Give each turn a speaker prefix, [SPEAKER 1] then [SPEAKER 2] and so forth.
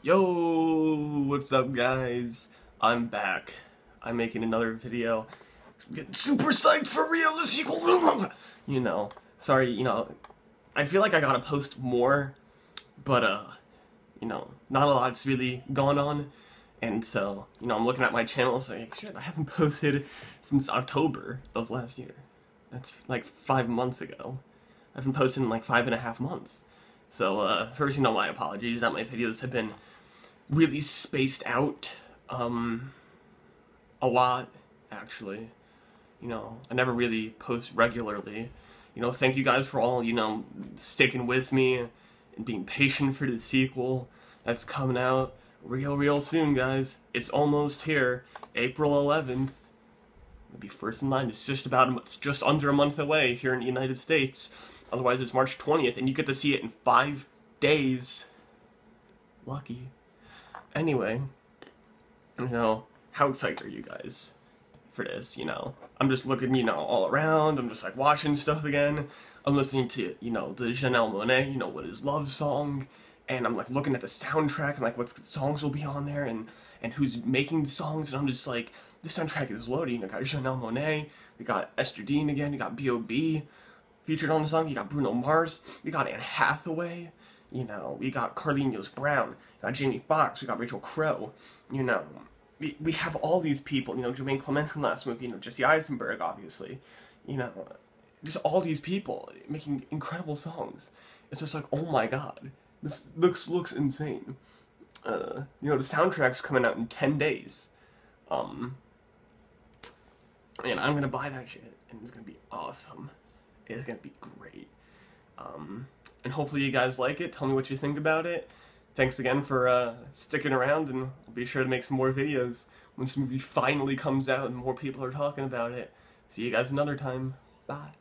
[SPEAKER 1] Yo, what's up guys? I'm back. I'm making another video. I'm getting super psyched for real, the sequel! You know, sorry, you know, I feel like I gotta post more, but uh, you know, not a lot's really gone on. And so, you know, I'm looking at my channel saying, shit, I haven't posted since October of last year. That's like five months ago. I haven't posted in like five and a half months. So, uh, first, you know, my apologies that my videos have been really spaced out, um, a lot, actually. You know, I never really post regularly. You know, thank you guys for all, you know, sticking with me and being patient for the sequel that's coming out real, real soon, guys. It's almost here, April 11th. It'll be first in line. It's just about, it's just under a month away here in the United States. Otherwise, it's March 20th, and you get to see it in five days. Lucky. Anyway, you know, how excited are you guys for this, you know? I'm just looking, you know, all around. I'm just, like, watching stuff again. I'm listening to, you know, the Janelle Monáe, you know, what is love song. And I'm, like, looking at the soundtrack and, like, what songs will be on there and, and who's making the songs. And I'm just, like, the soundtrack is loading. I got Janelle Monáe. We got Ester Dean again. We got B.O.B featured on the song. You got Bruno Mars. We got Anne Hathaway. You know, we got Carlinhos Brown. We got Jamie Foxx. We got Rachel Crow. You know, we, we have all these people. You know, Jemaine Clement from last movie. You know, Jesse Eisenberg, obviously. You know, just all these people making incredible songs. It's just like, oh my god, this looks looks insane. Uh, you know, the soundtrack's coming out in ten days. Um, and I'm gonna buy that shit, and it's gonna be awesome. It's gonna be great. Um, and hopefully you guys like it. Tell me what you think about it. Thanks again for uh, sticking around, and I'll be sure to make some more videos when this movie finally comes out and more people are talking about it. See you guys another time. Bye.